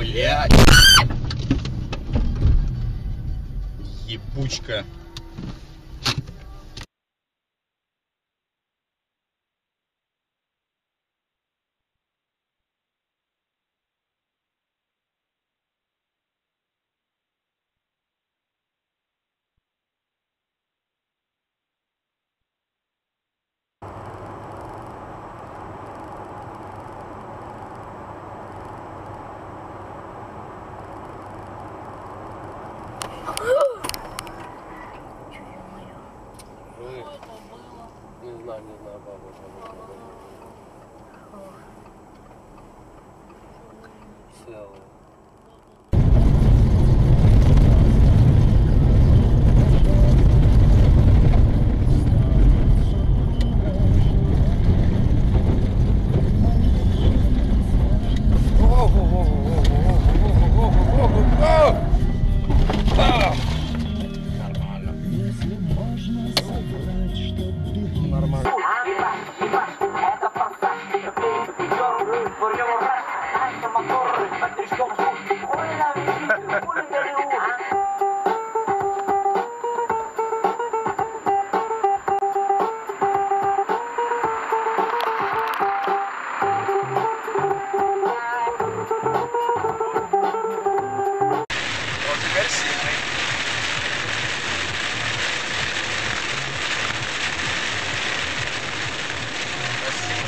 блядь. Ебучка. Не знаю, не знаю, баба. Села.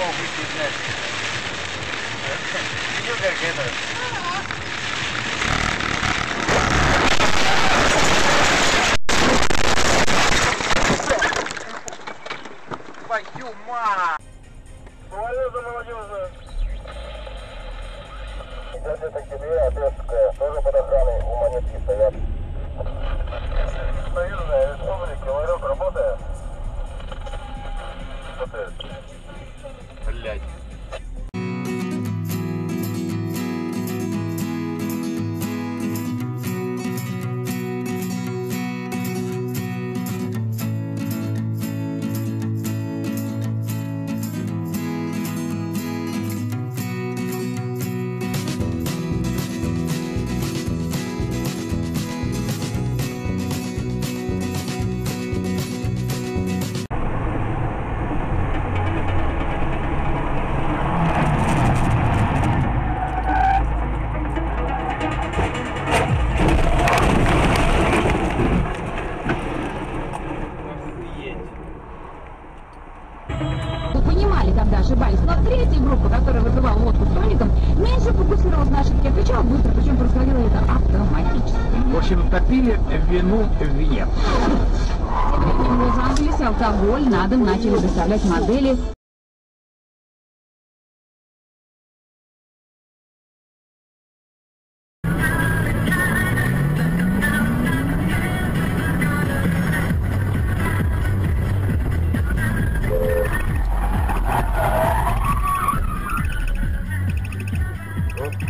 Спасибо, выпить, Видел, как это? Твою мать! Молодежь, молодежь. Где-то к тебе, Одесская, тоже под охраной у монетки стоят. Ошибались. Но третья группа, которая выпивала водку с тоником, меньше фокусировалась на ошибке, отвечала быстро, причем происходило это автоматически. В общем, топили вину в вине. Тем временем Лос-Анджелесе алкоголь на дом начали доставлять модели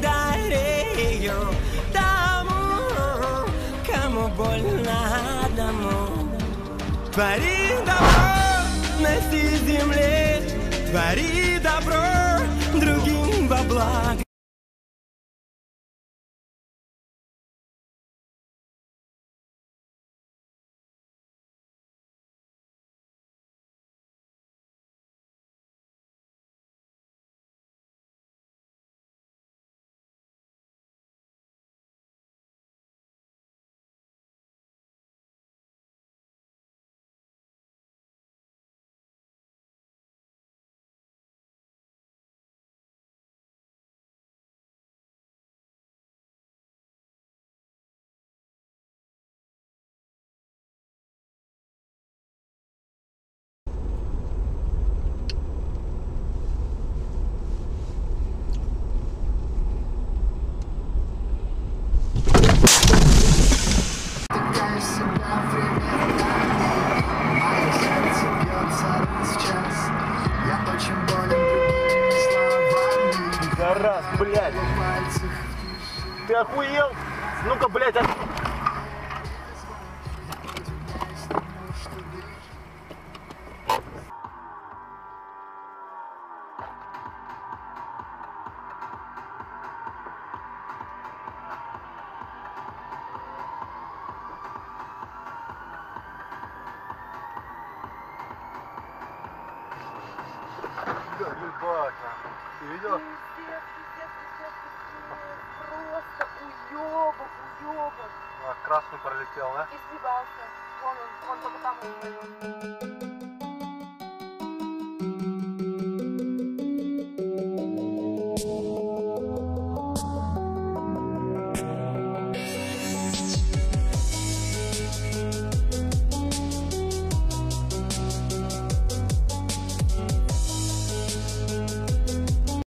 дари ее тому, кому больно одному. Твори добро на всей земле, твори добро другим во благо. Пидорас, блядь. Ты охуел? Ну-ка, блядь, от... Ебать. Ты видел? Просто уебок, уебок. А, красный пролетел, да? И съебался. Вон он, он только там.